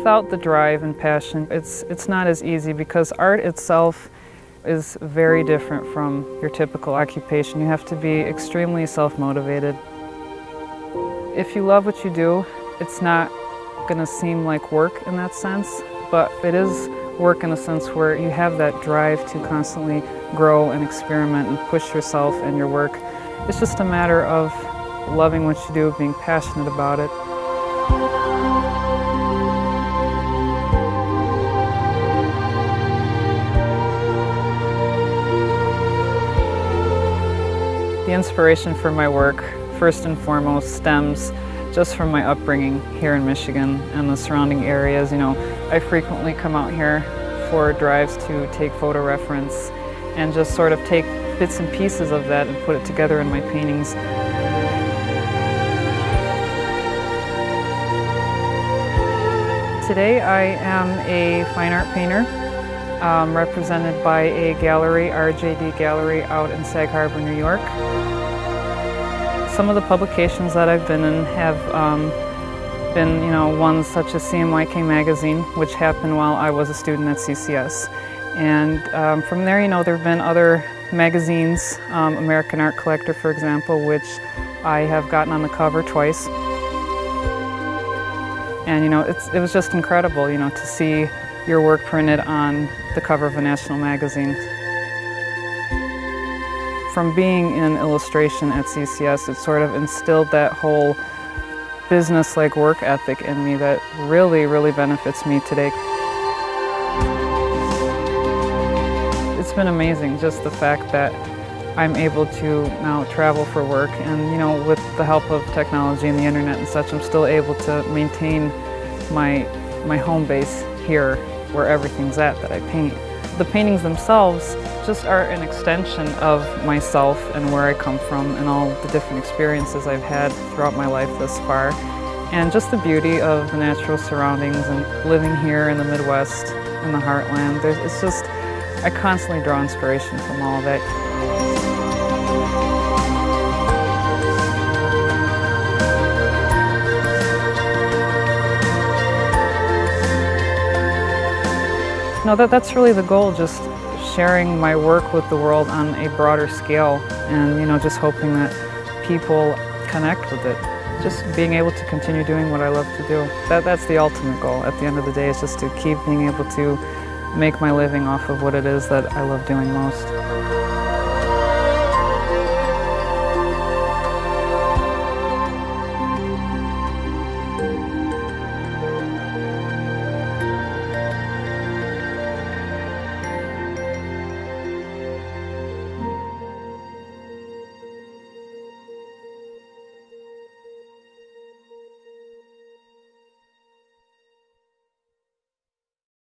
Without the drive and passion, it's, it's not as easy because art itself is very different from your typical occupation. You have to be extremely self-motivated. If you love what you do, it's not going to seem like work in that sense, but it is work in a sense where you have that drive to constantly grow and experiment and push yourself and your work. It's just a matter of loving what you do, being passionate about it. The inspiration for my work, first and foremost, stems just from my upbringing here in Michigan and the surrounding areas. You know, I frequently come out here for drives to take photo reference and just sort of take bits and pieces of that and put it together in my paintings. Today I am a fine art painter um, represented by a gallery, RJD Gallery, out in Sag Harbor, New York. Some of the publications that I've been in have um, been, you know, ones such as CMYK Magazine, which happened while I was a student at CCS. And um, from there, you know, there have been other magazines, um, American Art Collector, for example, which I have gotten on the cover twice. And, you know, it was just incredible, you know, to see your work printed on the cover of a national magazine. From being in illustration at CCS, it sort of instilled that whole business-like work ethic in me that really, really benefits me today. It's been amazing, just the fact that I'm able to now travel for work and you know with the help of technology and the internet and such I'm still able to maintain my my home base here where everything's at that I paint. The paintings themselves just are an extension of myself and where I come from and all the different experiences I've had throughout my life thus far. And just the beauty of the natural surroundings and living here in the Midwest, in the heartland. It's just, I constantly draw inspiration from all of it. No, that, that's really the goal, just sharing my work with the world on a broader scale and, you know, just hoping that people connect with it. Just being able to continue doing what I love to do. That, that's the ultimate goal at the end of the day is just to keep being able to make my living off of what it is that I love doing most.